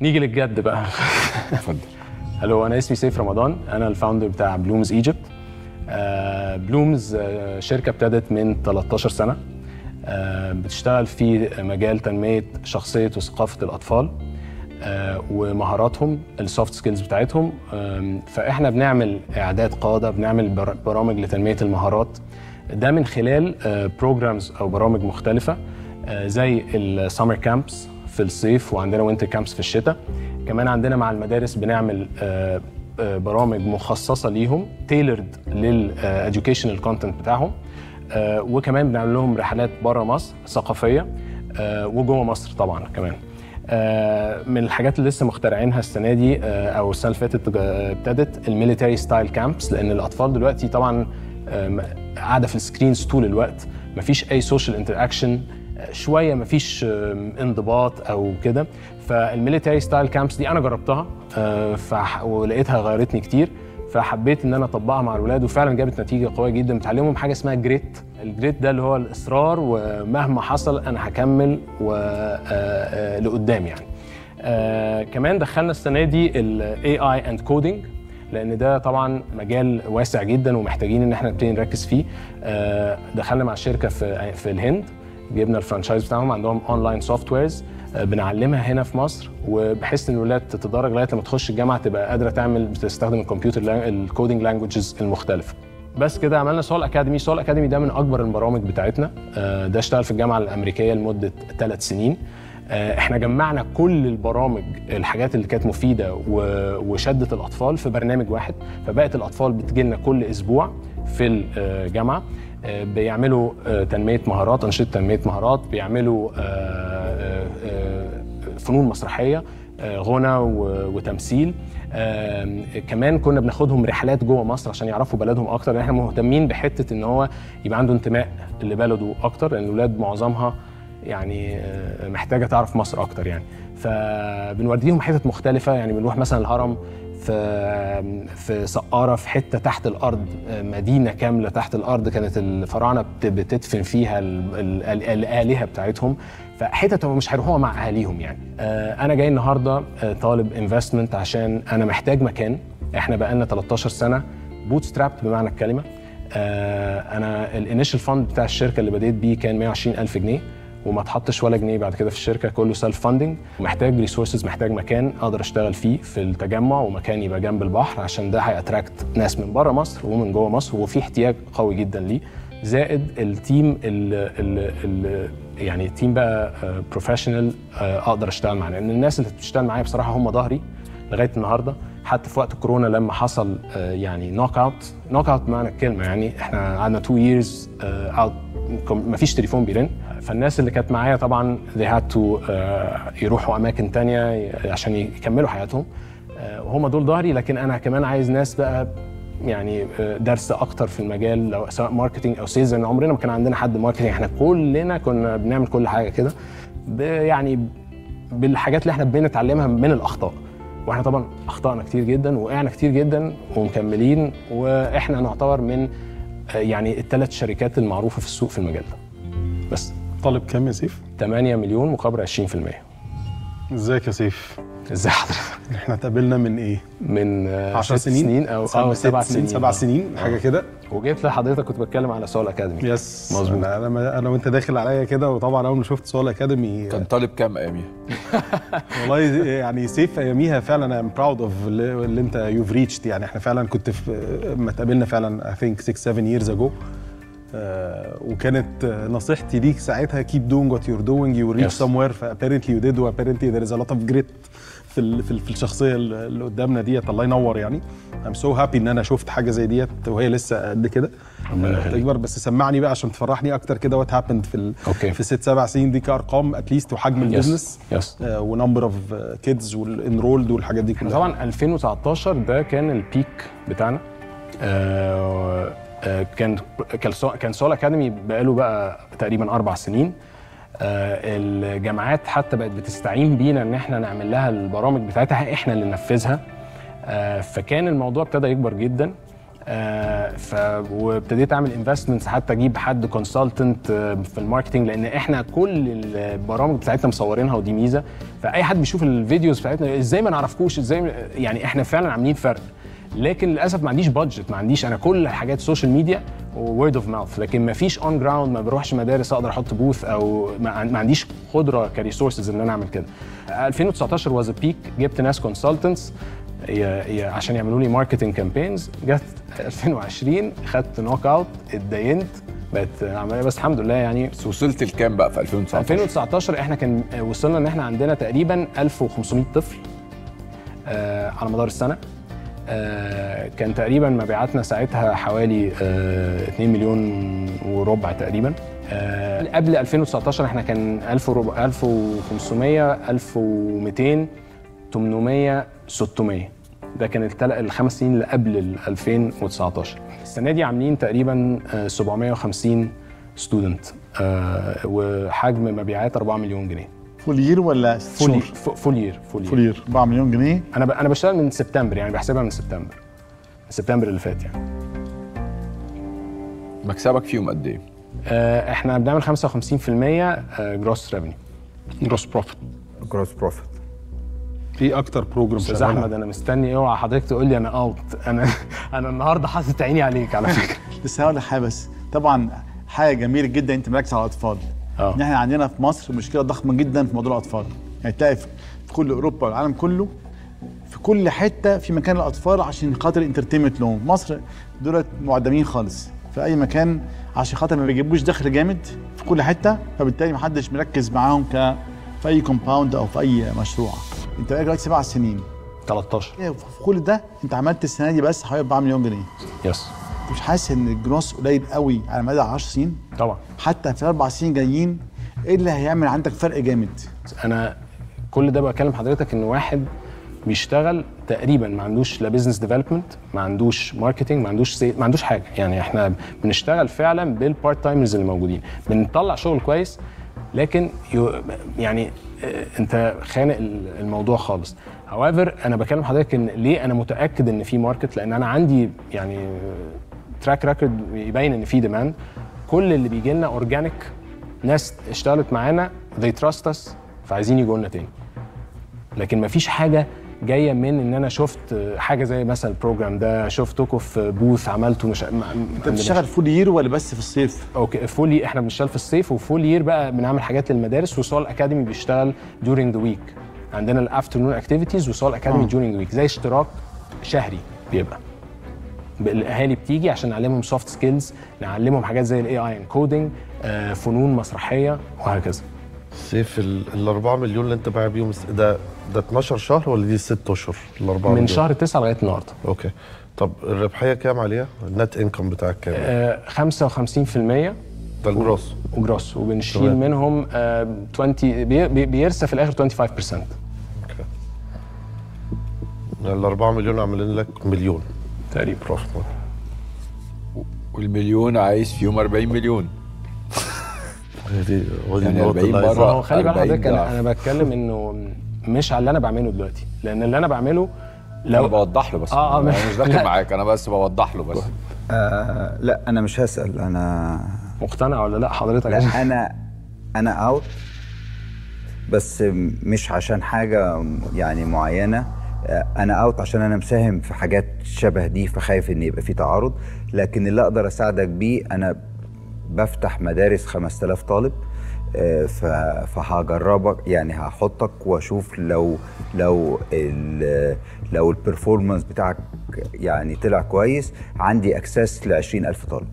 نيجي للجد بقى. اتفضل. Hello أنا اسمي سيف رمضان. أنا ال founder بتاع Blooms Egypt Blooms شركة ابتدت من 13 سنة. آه، بتشتغل في مجال تنمية شخصية وثقافة الأطفال آه، ومهاراتهم ال soft skills بتاعتهم. فإحنا بنعمل إعداد قادة بنعمل بر- برامج لتنمية المهارات. ده من خلال programs أو برامج مختلفة آه، زي ال summer camps في الصيف وعندنا winter camps في الشتاء. كمان عندنا مع المدارس بنعمل آه، آه، برامج مخصصة ليهم تailored لل educational content بتاعهم. آه، وكمان بنعمل لهم رحلات بره مصر ثقافية وجوه مصر طبعا كمان. من الحاجات اللي لسه مخترعينها السنة دي أو السنة اللي فاتت ابتدت ال military style camps لأن الأطفال دلوقتي طبعا قاعدة في ال screens طول الوقت مفيش أي social interaction شوية مفيش آم، انضباط أو كده. فال military style camps دي أنا جربتها آه، ولقيتها غيرتني كتير. فحبيت إن أنا أطبقها مع الولاد وفعلا جابت نتيجة قوية جدا. بتعلمهم حاجة اسمها grit ال grit ده اللي هو الإصرار ومهما حصل أنا هكمل و آه، آه، لقدام يعني. آه، كمان دخلنا السنة دي ال AI and coding لأن ده طبعا مجال واسع جدا ومحتاجين إن إحنا نبتدي نركز فيه. آه، دخلنا مع شركة في في الهند. جبنا ال franchise بتاعهم عندهم online softwares بنعلمها هنا في مصر. وبحيث إن الولاد تتدرج لغاية لما تخش الجامعة تبقى قادرة تعمل بتستخدم الكمبيوتر ال coding languages المختلفة. بس كده عملنا Soul Academy Soul Academy ده من أكبر البرامج بتاعتنا. آه، ده اشتغل في الجامعة الأمريكية لمدة ثلاث سنين. آه، إحنا جمعنا كل البرامج الحاجات اللي كانت مفيدة وشدت الأطفال في برنامج واحد. فبقت الأطفال بتجي لنا كل أسبوع في الجامعة آه، بيعملوا آه، تنمية مهارات أنشطة تنمية مهارات بيعملوا آه، آه، آه، فنون مسرحية آه، غنى وتمثيل. كمان كنا بناخدهم رحلات جوه مصر عشان يعرفوا بلدهم أكتر لأن إحنا مهتمين بحتة إن هو يبقى عنده انتماء لبلده أكتر لأن الاولاد معظمها يعني آه، محتاجة تعرف مصر أكتر يعني. فبنوديهم حتت مختلفة يعني بنروح مثلا الهرم في في سقارة في حتة تحت الأرض مدينة كاملة تحت الأرض كانت الفراعنة بت- بتدفن فيها ال- ال- ال- الالهه بتاعتهم. فحتت هم مش هيروحوها مع أهاليهم يعني. آه، أنا جاي النهارده آه، طالب investment عشان أنا محتاج مكان. إحنا بقالنا 13 سنة. bootstrap بمعنى الكلمة. آه، أنا ال initial fund بتاع الشركة اللي بديت بيه كان 120 ألف جنيه. وما اتحطش ولا جنيه بعد كده في الشركة كله self funding محتاج resources محتاج مكان أقدر أشتغل فيه في التجمع ومكان يبقى جنب البحر عشان ده هي attract ناس من بره مصر ومن جوه مصر وفي احتياج قوي جدا ليه. زائد ال team ال ال ال يعني ال team بقى professional أقدر أشتغل معاه. لأن الناس اللي بتشتغل معايا بصراحة هم ظهري لغاية النهارده. حتى في وقت كورونا لما حصل آه، يعني knock out knock out بمعنى الكلمة يعني إحنا قعدنا 2 years out ما فيش تليفون بيرن. فالناس اللي كانت معايا طبعا they had to آه، يروحوا أماكن تانية عشان يكملوا حياتهم. آه، وهم دول ظهري لكن أنا كمان عايز ناس بقى يعني آه، درس أكتر في المجال لو سواء marketing أو sales لأن عمرنا ما كان عندنا حد marketing إحنا كلنا كنا بنعمل كل حاجة كده. يعني بالحاجات اللي إحنا بنتعلمها من الأخطاء. وإحنا طبعا أخطأنا كتير جدا وقعنا كتير جدا ومكملين. وإحنا نعتبر من آه، يعني الثلاث شركات المعروفة في السوق في المجال ده. بس. طالب كام يا سيف؟ 8 مليون مقابل 20% ازيك يا سيف؟ إزاي حضرتك إحنا اتقابلنا من إيه؟ من 10 ست سنين سنين أو سبع سبع سنين سبع آه. سنين حاجة كده وجيت لحضرتك كنت بتكلم على سول أكاديمي yes مظبوط. أنا أنا أنا وأنت داخل عليا كده وطبعا أول ما شفت سول أكاديمي كان طالب كام أياميها؟ والله يعني سيف أياميها فعلا I'm proud of اللي انت you've reached يعني إحنا فعلا كنت في ما اتقابلنا فعلا I think 6 7 years ago آه، وكانت آه، نصيحتي ليك ساعتها keep doing what you're doing. You will reach Yes. somewhere ف apparently you did. و apparently there is a lot of grit في في, ال في الشخصية اللي قدامنا ديت. الله ينور يعني. I'm so happy إن أنا شفت حاجة زي ديت وهي لسه قد كده. آه،. تكبر. بس سمعني بقى عشان تفرحني أكتر كده what happened في ال okay. في ست سبع سنين. دي كأرقام at least وحجم ال business yes و number of kids وال enrolled والحاجات دي كلها. طبعا 2019 ده كان ال peak بتاعنا. آه، آه، كان كان سو- كان سول أكاديمي بقاله بقى تقريبا أربع سنين. آه، الجامعات حتى بقت بتستعين بينا إن إحنا نعمل لها البرامج بتاعتها إحنا اللي ننفذها. آه، فكان الموضوع ابتدى يكبر جدا. آه، ف وابتديت أعمل investments حتى أجيب حد consultant في ال marketing لأن إحنا كل البرامج بتاعتنا مصورينها ودي ميزة. فأي حد بيشوف ال videos بتاعتنا إزاي ما نعرفكوش؟ إزاي يعني إحنا فعلا عاملين فرق. لكن للأسف ما عنديش budget ما عنديش أنا كل الحاجات social media و word of mouth لكن ما فيش on ground ما بروحش مدارس أقدر أحط booth أو ما, عن- ما عنديش قدرة ك resources إن أنا أعمل كده. 2019 was peak جبت ناس consultants عشان يعملوا لي marketing campaigns جت 2020 خدت knock out اتدينت بقت عملية بس الحمد لله يعني. بس وصلت لكام بقى في 2019 2019 إحنا كان وصلنا إن إحنا عندنا تقريبا 1500 طفل آه على مدار السنة. كان تقريبا مبيعاتنا ساعتها حوالي آه 2 مليون وربع تقريبا. آه قبل 2019 إحنا كان 1000 وربع 1500 1200 800 600 ده كان. الخمس سنين اللي قبل ال 2019 السنة دي عاملين تقريبا آه، 750 student وحجم مبيعات 4 مليون جنيه. full year ولا فول شهور؟ full year full year year 4 مليون جنيه. أنا ب... أنا بشتغل من سبتمبر يعني بحسبها من سبتمبر. سبتمبر اللي فات يعني. مكسبك فيهم قد إيه؟ آه، إحنا بنعمل 55% gross revenue gross profit gross profit في أكتر program أستاذ أحمد أنا مستني أوعى حضرتك تقول لي أنا out أنا أنا النهارده حاطط عيني عليك على فكرة. بس هقول لك حاجة بس. طبعا حاجة جميلة جدا أنت مركز على الأطفال. آه. إن إحنا عندنا في مصر مشكلة ضخمة جدا في موضوع الأطفال. يعني تلاقي في كل أوروبا والعالم كله في كل حتة في مكان الاطفال عشان خاطر entertainment لهم. مصر دولت معدمين خالص. في أي مكان عشان خاطر ما بيجيبوش دخل جامد في كل حتة فبالتالي ما حدش مركز معاهم ك في أي compound أو في أي مشروع. أنت بقالك دلوقتي سبع سنين. 13 إيه، في كل ده أنت عملت السنة دي بس حوالي 4 مليون جنيه. yes مش حاسس إن الجروس قليل قوي على مدى 10 سنين؟ طبعا. حتى في أربع سنين جايين إيه اللي هيعمل عندك فرق جامد؟ أنا كل ده بكلم حضرتك إن واحد بيشتغل تقريبا ما عندوش لا business development ما عندوش marketing ما عندوش سي... ما عندوش حاجة. يعني إحنا بنشتغل فعلا بال part timers اللي موجودين. بنطلع شغل كويس لكن يو... يعني آه، أنت خانق ال- الموضوع خالص. However أنا بكلم حضرتك إن ليه أنا متأكد إن في market لأن أنا عندي يعني track record يبين إن في demand كل اللي بيجي لنا organic ناس اشتغلت معانا they trust us فعايزين يجوا لنا تاني. لكن مفيش حاجة جاية من إن أنا شفت حاجة زي مثلا ال program ده شفتكم في booth عملته مش أنت بتشتغل full year ولا بس في الصيف؟ okay full إحنا بنشتغل في الصيف و full year بقى بنعمل حاجات للمدارس وسول أكاديمي بيشتغل during the week عندنا ال afternoon activities وسول أكاديمي during the week زي اشتراك شهري بيبقى. الاهالي بتيجي عشان نعلمهم soft skills نعلمهم حاجات زي ال AI and coding فنون مسرحية وهكذا. سيف ال ال 4 مليون اللي أنت بايع بيهم ده ده 12 شهر ولا دي 6 أشهر؟ ال 4 من شهر 9 لغاية النهارده. okay. طب الربحية كام عليها؟ ال net income بتاعك كام؟ آه، 55% ده ال gross و gross وبنشيل تمام. منهم آه، 20 بي- بي- بيرسى في الآخر 25% okay. ال 4 مليون عاملين لك مليون. تقريبا profit والمليون عايز فيهم 40 مليون دي يعني النقطة 40 اللي عايز- مرة. هو خلي بالك 40 حضرتك أنا. أنا بتكلم إنه مش على اللي أنا بعمله دلوقتي لأن اللي أنا بعمله أنا لو بوضح له بس آه، آه، أنا ماشي. مش داخل. معاك أنا بس بوضح له بس آه لا أنا مش هسأل أنا مقتنع ولا لا حضرتك لا أنا أنا out بس مش عشان حاجة يعني معينة أنا out عشان أنا مساهم في حاجات شبه دي فخايف إن يبقى في تعارض لكن اللي أقدر أساعدك بيه أنا بفتح مدارس 5000 طالب آه، فهجربك يعني هحطك وأشوف لو لو ال لو ال performance بتاعك يعني طلع كويس عندي access ل 20000 طالب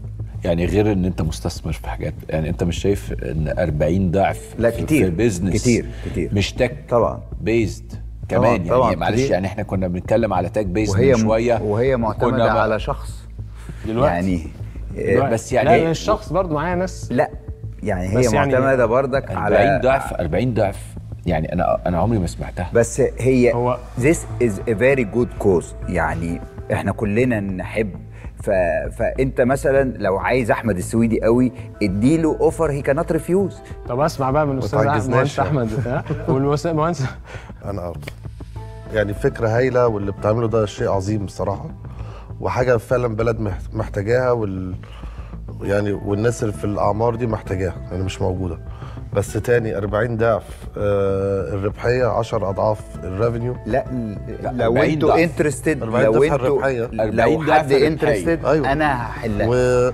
يعني غير إن أنت مستثمر في حاجات يعني أنت مش شايف إن 40 ضعف لا، كتير. في business كتير، كتير. مش tech طبعا based كمان يعني طبعاً، معلش كتير. يعني إحنا كنا بنتكلم على tech based وهي من شوية وهي معتمدة على شخص دلوقتي يعني دلوقتي. بس يعني لا إيه؟ برضه معايا ناس لا يعني هي يعني- معتمدة بردك 40 على ضعف 40 ضعف يعني أنا أنا عمري ما سمعتها بس هي هو- this is a very good cause يعني إحنا كلنا نحب ف... فانت مثلا لو عايز احمد السويدي قوي اديله اوفر هي كانت ريفيوز طب اسمع بقى من الاستاذ يعني. أحمد ها؟ والمهندس أنا اوت يعني فكرة هايلة واللي بتعمله ده شيء عظيم بصراحة وحاجة فعلا بلد محت- محتاجاها وال يعني والناس اللي في الأعمار دي محتاجاها يعني مش موجودة بس تاني 40 ضعف آه الربحية 10 أضعاف ال revenue لا لا، لو 40 أنتوا. interested 40 لو أنتوا. لو 40 ضعف حد. interested أيوة. أنا هحلها و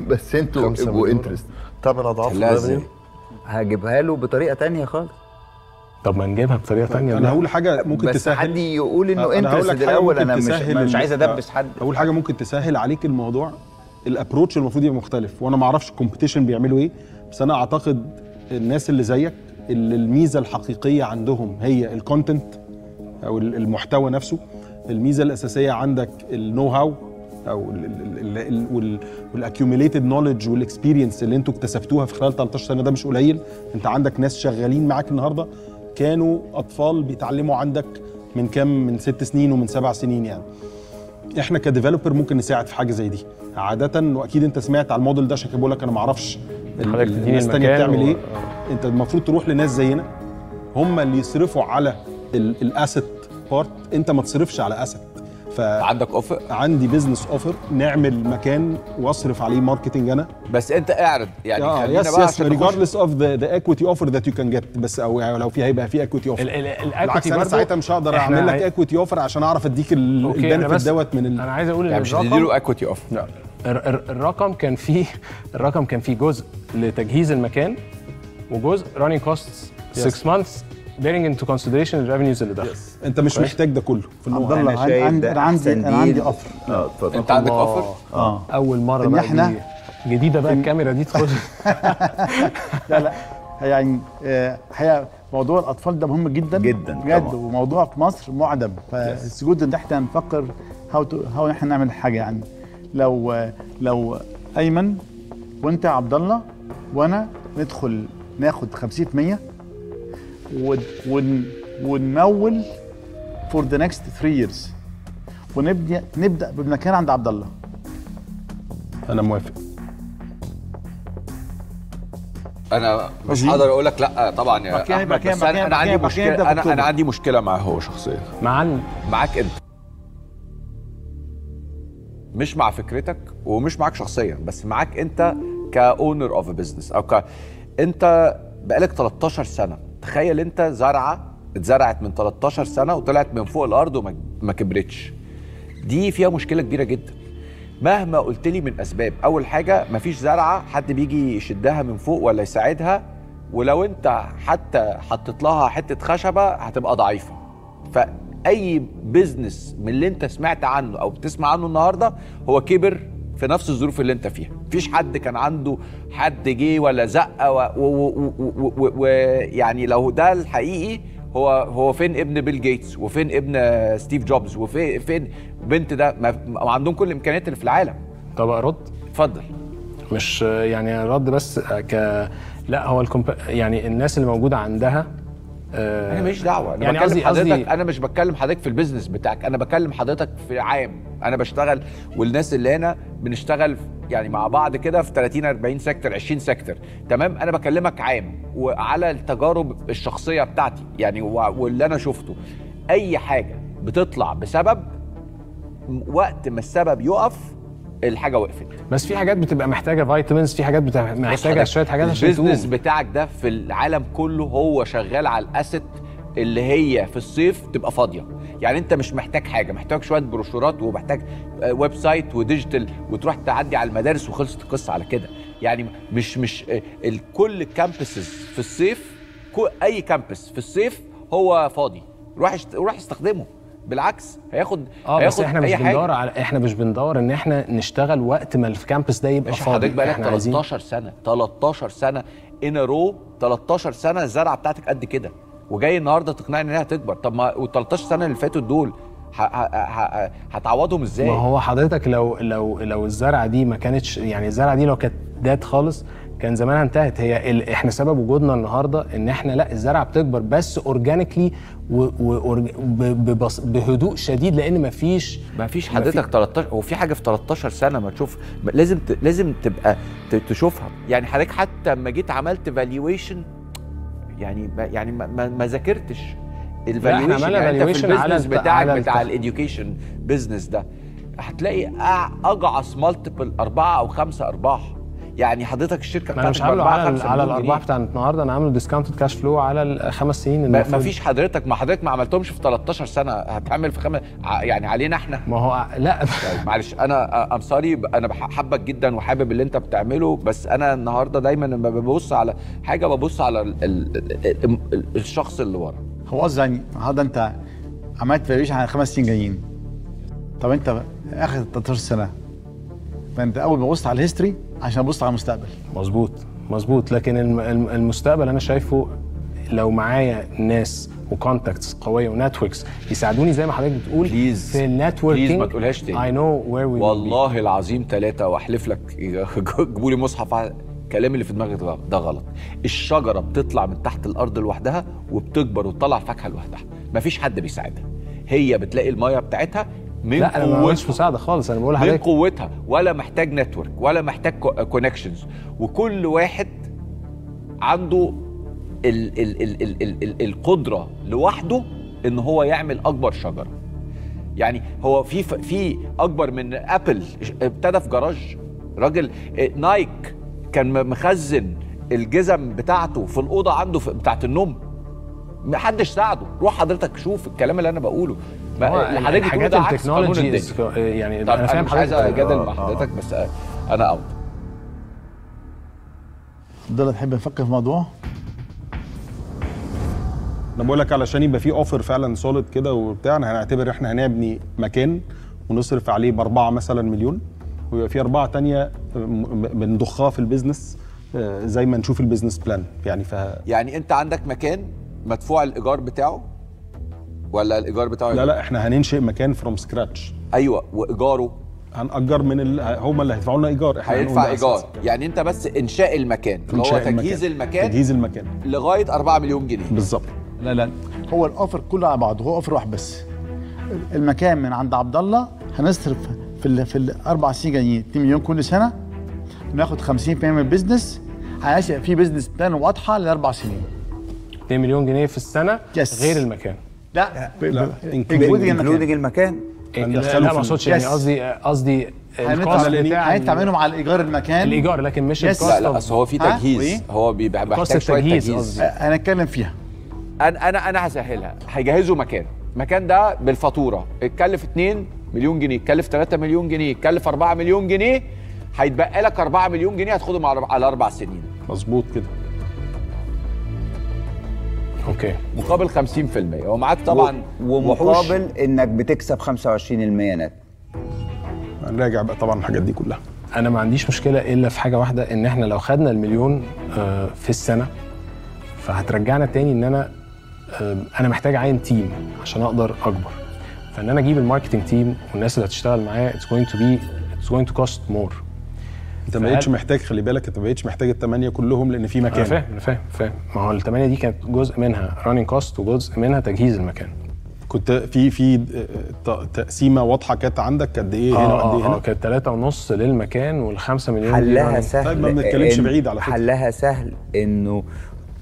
بس أنتوا ابقوا مليون. interest 8 أضعاف ال revenue هجيبها له بطريقة تانية خالص طب ما نجيبها بطريقة ثانية أنا هقول حاجة ممكن بس تسهل حد يقول إنه interested الأول ممكن أنا مش تسهل مش عايز أدبس حد اول حاجة ممكن تسهل عليك الموضوع ال approach المفروض يبقى مختلف وأنا ما أعرفش ال competition بيعملوا إيه بس أنا أعتقد الناس اللي زيك اللي الميزة الحقيقية عندهم هي ال content أو ال- المحتوى نفسه. الميزة الأساسية عندك ال know how أو وال accumulated knowledge وال experience اللي أنتوا اكتسبتوها في خلال 13 سنة ده مش قليل. انت عندك ناس شغالين معاك النهارده. كانوا أطفال بيتعلموا عندك من كام؟ من ست سنين ومن سبع سنين يعني. إحنا ك developer ممكن نساعد في حاجة زي دي. عادة وأكيد أنت سمعت على الموديل ده عشان بقول لك أنا ما أعرفش حضرتك تديني المكان بتعمل و- إيه؟ أنت المفروض تروح لناس زينا. هم اللي يصرفوا على ال asset part أنت ما تصرفش على asset عندك offer فعندي business offer نعمل مكان واصرف عليه marketing أنا. بس أنت اعرض. يعني آه خلينا yes بقى yes regardless of the the equity offer that you can get بس أو يعني لو في هيبقى في equity offer ال- ال- بالعكس ال equity أنا برضه ساعتها مش هقدر أعمل لك equity offer عشان أعرف أديك ال benefit دوت من ال... أنا عايز أقول إن يعني مش الرقم تديله equity offer الرقم كان فيه الرقم كان فيه جزء لتجهيز المكان وجزء running costs 6 months bearing into consideration ال revenues اللي داخل انت مش محتاج ده كله. في عبد النوع الله أنا عن- شايف عن- ده أنا عندي أنا عندي. offer آه اتفضل. أنت عندك offer آه. أول مرة بقى دي جديدة بقى الكاميرا دي تخش. لا لا. يعني الحقيقة موضوع الأطفال ده مهم جدا. جداً بجد. وموضوع في مصر معدم. ف it's good ان إحنا نفكر how how إحنا نعمل حاجة يعني. لو لو أيمن وأنت يا عبد الله وأنا ندخل ناخد 50 100 ون ون ونمول for the next 3 years. ونبدأ نبدأ بالمكان عند عبد الله. أنا موافق. أنا مش. هقدر أقول لك لأ طبعا يا مكان- أحمد مكان- بس أنا مكان- عندي مكان- مكان مشكلة أنا. أنا عندي مشكلة معاه هو شخصيا. مع معاك أنت. مش مع فكرتك ومش معاك شخصيا بس معاك أنت ك owner of business أو ك أنت بقالك 13 سنة. تخيل أنت زرعة اتزرعت من 13 سنة وطلعت من فوق الأرض وما ما كبرتش. دي فيها مشكلة كبيرة جدا. مهما قلت لي من أسباب أول حاجة مفيش زرعة حد بيجي يشدها من فوق ولا يساعدها ولو أنت حتى حطيت لها حتة خشبة هتبقى ضعيفة. فاي business من اللي أنت سمعت عنه أو بتسمع عنه النهارده هو كبر في نفس الظروف اللي أنت فيها. مفيش حد كان عنده حد جه ولا زقه ويعني يعني لو ده الحقيقي هو هو فين ابن بيل جيتس وفين ابن ستيف جوبز وفين فين بنت ده؟ ما عندهم كل الإمكانيات اللي في العالم. طب أرد؟ اتفضل. مش يعني رد بس ك لا هو ال comp... يعني الناس اللي موجودة عندها آه، أنا ماليش دعوة. أنا يعني قصدي بكلم حضرتك قصدي أنا مش بتكلم حضرتك في البيزنس بتاعك. أنا بكلم حضرتك في عام. أنا بشتغل والناس اللي هنا بنشتغل يعني مع بعض كده في 30 40 sector 20 sector تمام؟ أنا بكلمك عام وعلى التجارب الشخصية بتاعتي يعني واللي أنا شفته. أي حاجة بتطلع بسبب وقت ما السبب يقف الحاجة وقفت. بس في حاجات بتبقى محتاجة vitamins في حاجات بتبقى محتاجة شوية حاجات عشان ال business بتاعك ده في العالم كله هو شغال على ال asset اللي هي في الصيف تبقى فاضية. يعني أنت مش محتاج حاجة محتاج شوية brochureات ومحتاج آه، website و digital وتروح تعدي على المدارس وخلصت القصة على كده. يعني مش مش آه، كل campuses في الصيف أي campus في الصيف هو فاضي. روح روح استخدمه. بالعكس هياخد آه بس هياخد إحنا مش. بندور على إحنا مش بندور إن إحنا نشتغل وقت ما ال campus ده يبقى فاضي حضرتك بقالك إحنا عايزين 13 سنة 13 سنة ان رو 13 سنة الزرعة بتاعتك قد كده وجاي النهارده تقنعني إنها تكبر طب ما وال 13 سنة اللي فاتوا دول هتعوضهم إزاي؟ ما هو حضرتك لو لو لو الزرعة دي ما كانتش يعني الزرعة دي لو كانت dead خالص كان زمانها انتهت. هي ال... إحنا سبب وجودنا النهارده ان إحنا لا الزرعه بتكبر بس organically و... و... ب... ببص... بهدوء شديد لأن ما فيش ما فيش حضرتك 13 هو في حاجة في 13 سنة ما تشوف لازم ت... لازم تبقى ت... تشوفها. يعني حضرتك حتى لما جيت عملت valuation يعني ما يعني ما, ما... ما ذاكرتش. ال valuation يعني انت في على ال business بتاعك على بتاع ال education business ده هتلاقي اجعص multiple أربعة أو خمسة أرباح. يعني حضرتك الشركة أنا مش بتاعتك عامله على على الارباح جنيه. بتاع النهارده أنا عامله discounted cash flow على الخمس سنين ما. فيش حضرتك ما حضرتك ما عملتهمش في 13 سنة هتعمل في خمس يعني علينا إحنا ما هو لا طيب معلش أنا I'm sorry أنا حابك جدا وحابب اللي أنت بتعمله بس أنا النهارده دايما لما ببص على حاجة ببص على ال ال ال ال الشخص اللي ورا هو قصدي يعني هذا أنت عملت valuation على خمس سنين جايين طب أنت آخر 13 سنة فانت اول ما بص على ال history عشان ابص على المستقبل. مظبوط مظبوط. لكن الم- الم- المستقبل أنا شايفه لو معايا ناس و contacts قوية و networks يساعدوني زي ما حضرتك بتقول Please. في ال networking Please ما تقولهاش تاني. Where we will be. والله العظيم ثلاثة واحلف لك جيبوا لي مصحف الكلام اللي في دماغك ده غلط. الشجرة بتطلع من تحت الأرض لوحدها وبتكبر وتطلع فاكهة لوحدها. مفيش حد بيساعدها. هي بتلاقي المية بتاعتها من لا أنا قوتها. مساعدة خالص أنا بقول من لحضرتك. قوتها ولا محتاج network ولا محتاج connections وكل واحد عنده ال ال ال ال ال ال القدرة لوحده إن هو يعمل أكبر شجرة. يعني هو في في أكبر من Apple ابتدى في جراج. راجل آه، Nike كان مخزن الجزم بتاعته في الأوضة عنده في بتاعت النوم. محدش ساعده. روح حضرتك شوف الكلام اللي أنا بقوله. حضرتك قانون ال technology يعني طب أنا فاهم مش عايز حضرتك أجادل آه، مع آه. حضرتك بس أنا out دول تحب نفكر في موضوع؟ أنا بقول لك علشان يبقى في offer فعلا solid كده وبتاع أنا هنعتبر إحنا هنبني مكان ونصرف عليه بأربعة مثلا مليون ويبقى في أربعة تانية بنضخها في ال business آه، زي ما نشوف ال business plan يعني ف يعني أنت عندك مكان مدفوع الإيجار بتاعه ولا الإيجار بتاعه لا لا إحنا هننشئ مكان from scratch أيوه وإيجاره. هنأجر من ال... هم اللي هيدفعوا لنا إيجار. إحنا هيدفع إيجار. يعني أنت بس إنشاء المكان اللي هو تجهيز المكان. تجهيز المكان. لغاية 4 مليون جنيه. بالظبط. لا لا. هو ال offer كله على بعضه هو offer واحد بس. المكان من عند عبد الله هنصرف في ال في الاربع سنين جايين. 2 مليون كل سنة. ناخد 50% من ال business. هيبقى في business plan واضحة لأربع سنين. 2 مليون جنيه في السنة Yes. غير المكان. لا. لا. including المكان. إيه، لا ما أقصدش يعني. قصدي قصدي هندفع منهم على الإيجار المكان. الإيجار لكن مش Yes. الكوست لا لا هو في؟ تجهيز؟ هو بيبقى محتاج شوية تجهيز. قصدي. هنتكلم فيها. أنا أنا أنا هسهلها. هيجهزوا مكان. المكان ده بالفاتورة. اتكلف 2 مليون جنيه اتكلف 3 مليون جنيه اتكلف 4 مليون جنيه. هيتبقى لك 4 مليون جنيه هتاخدهم على على أربع سنين. مظبوط كده. أوكي. مقابل 50% هو معاك طبعا وحوش. ومقابل إنك بتكسب 25% نت. هنراجع بقى طبعا الحاجات دي كلها. أنا ما عنديش مشكلة إلا في حاجة واحدة إن إحنا لو خدنا المليون آه، في السنة فهترجعنا تاني إن أنا آه، أنا محتاج اعين team عشان أقدر أكبر. فإن أنا أجيب ال marketing team والناس اللي هتشتغل معايا it's going to be it's going to cost more. انت ما بقتش محتاج خلي بالك انت ما بقتش محتاج الثمانيه كلهم لأن في أنا مكان فاهم أنا فاهم فاهم. ما هو الثمانيه دي كانت جزء منها running cost وجزء منها تجهيز المكان. كنت في في ت- تقسيمة واضحة كانت عندك قد إيه هنا وقد إيه آه هنا؟ كانت ثلاثة ونص للمكان والخمسة مليون دي حلها. سهل طيب ما بنتكلمش بعيد على فكرة. حلها سهل إنه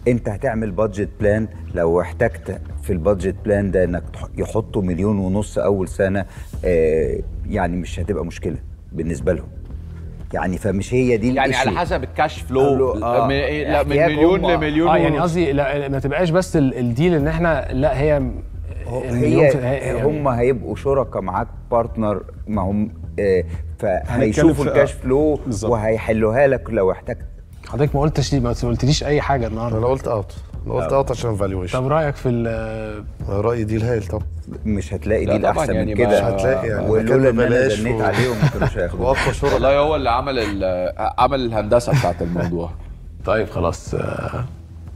أنت هتعمل budget plan لو احتجت في ال budget plan ده إنك يحطوا مليون ونص أول سنة آه يعني مش هتبقى مشكلة بالنسبة لهم. يعني فمش هي دي يعني على. حسب ال cash flow آه. من, إيه، لا من مليون هم- لمليون آه يعني. قصدي لا ما تبقاش بس ال- ال deal إن إحنا لا هي هي هم هيبقوا شركاء معاك partner ما هم آه فهيشوفوا الكاش فلو. وهيحلوها لك لو احتجت حضرتك ما قلتش ما قلتليش أي حاجة النهارده أنا قلت out أنا قلت out عشان valuation طب رأيك في ال- رايي ال deal هايل طبعا مش هتلاقي لا deal أحسن يعني من كده. مش هتلاقي يعني. ولولا ان أنا و- عليهم ما كانوش شركاء والله هو اللي عمل ال- عمل الهندسة بتاعت الموضوع. طيب خلاص آه،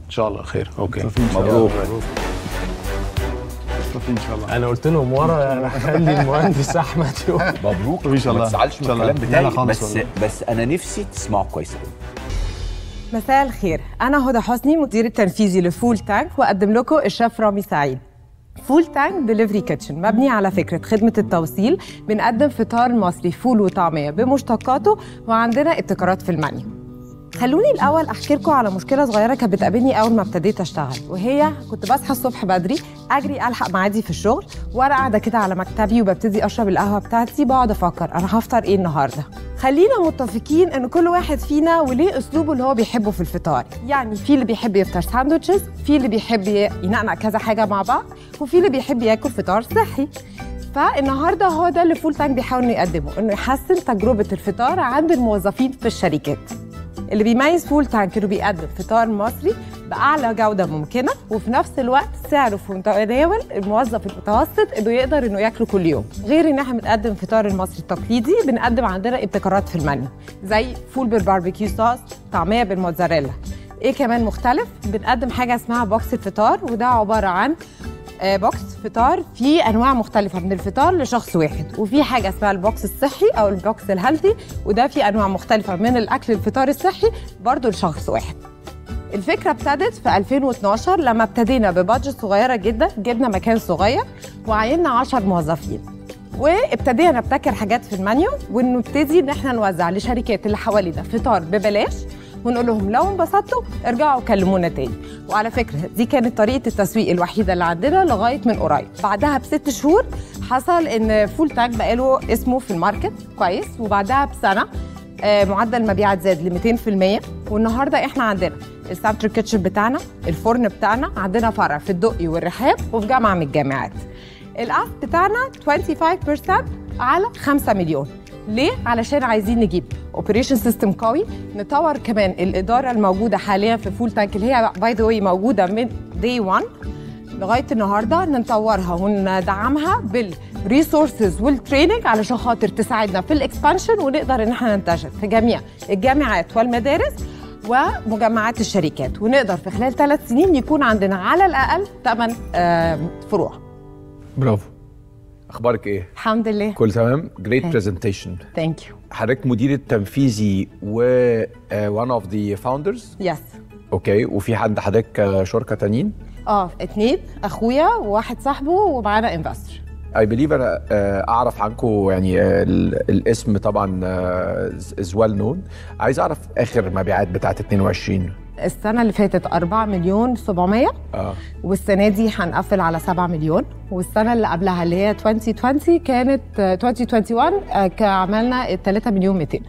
إن شاء الله خير. okay. مبروك. إن شاء الله. أنا قلت لهم ورا أنا هخلي المهندس أحمد مبروك. إن شاء الله. ما تزعلش من. الكلام لا لا بتاعي. خالص بس. بس أنا نفسي تسمعه كويس قوي مساء الخير. أنا هدى حسني مدير التنفيذي لفول تانك وأقدم لكم الشيف رامي سعيد. فول تانك دليفري كيتشن مبني على فكرة خدمة التوصيل بنقدم فطار مصري فول وطعمية بمشتقاته وعندنا ابتكارات في المنيو. خلوني الأول احكي لكم على مشكلة صغيرة كانت بتقابلني أول ما ابتديت أشتغل وهي كنت بصحى الصبح بدري أجري ألحق ميعادي في الشغل وأنا قاعدة كده على مكتبي وببتدي أشرب القهوة بتاعتي بقعد أفكر أنا هفطر إيه النهارده؟ خلينا متفقين إن كل واحد فينا وليه أسلوبه اللي هو بيحبه في الفطار يعني في اللي بيحب يفطر ساندوتشز في اللي بيحب ينقنق كذا حاجة مع بعض وفي اللي بيحب ياكل فطار صحي. فالنهاردة هو ده اللي فول تانك بيحاول إنه يقدمه إنه يحسن تجربة الفطار عند الموظفين في الشركات. اللي بيميز فول تانك انه بيقدم فطار مصري بأعلى جودة ممكنة وفي نفس الوقت سعره في متناول الموظف المتوسط إنه يقدر إنه ياكله كل يوم. غير إن إحنا بنقدم فطار المصري التقليدي بنقدم عندنا ابتكارات في المنيو زي فول بال barbecue sauce طعمية بالموتزاريلا. إيه كمان مختلف؟ بنقدم حاجة اسمها بوكس الفطار وده عبارة عن بوكس فطار فيه أنواع مختلفة من الفطار لشخص واحد وفي حاجة اسمها البوكس الصحي أو البوكس ال healthy وده فيه أنواع مختلفة من الأكل الفطار الصحي برضه لشخص واحد. الفكرة ابتدت في 2012 لما ابتدينا ب budget صغيرة جدا جبنا مكان صغير وعيننا 10 موظفين. وابتدينا نبتكر حاجات في المنيو ونبتدي إن إحنا نوزع لشركات اللي حوالينا فطار ببلاش ونقول لهم لو انبسطتوا ارجعوا كلمونا تاني. وعلى فكرة دي كانت طريقة التسويق الوحيدة اللي عندنا لغاية من قريب. بعدها بست شهور حصل إن فول تانك بقى له اسمه في ال market. كويس. وبعدها بسنة آه، معدل المبيعات زاد ل 200% والنهاردة إحنا عندنا ال central kitchen بتاعنا الفرن بتاعنا عندنا فرع في الدقي والرحاب وفي جامعة من الجامعات. ال ask بتاعنا 25% على 5 مليون. ليه؟ علشان عايزين نجيب operation system قوي. نطور كمان الإدارة الموجودة حاليا في فول تانك اللي هي by the way موجودة من day 1 لغاية النهارده. نطورها وندعمها بال resources وال training علشان خاطر تساعدنا في ال expansion ونقدر إن إحنا ننتشر في جميع الجامعات والمدارس ومجمعات الشركات. ونقدر في خلال ثلاث سنين يكون عندنا على الأقل ثمان فروع. برافو. أخبارك إيه؟ الحمد لله. كل تمام؟ great. presentation thank you حضرتك مدير التنفيذي و one of the founders yes okay. وفي حد حضرتك آه، شركة تانيين؟ آه اتنين. أخويا وواحد صاحبه ومعانا investor I believe أنا آه، أعرف عنكم يعني آه، ال- الاسم طبعا is well known عايز أعرف آخر مبيعات بتاعت 22 السنة اللي فاتت 4 مليون 700 آه. والسنة دي هنقفل على 7 مليون. والسنة اللي قبلها اللي هي 2020 كانت آه، 2021 آه، كان عملنا 3 مليون 200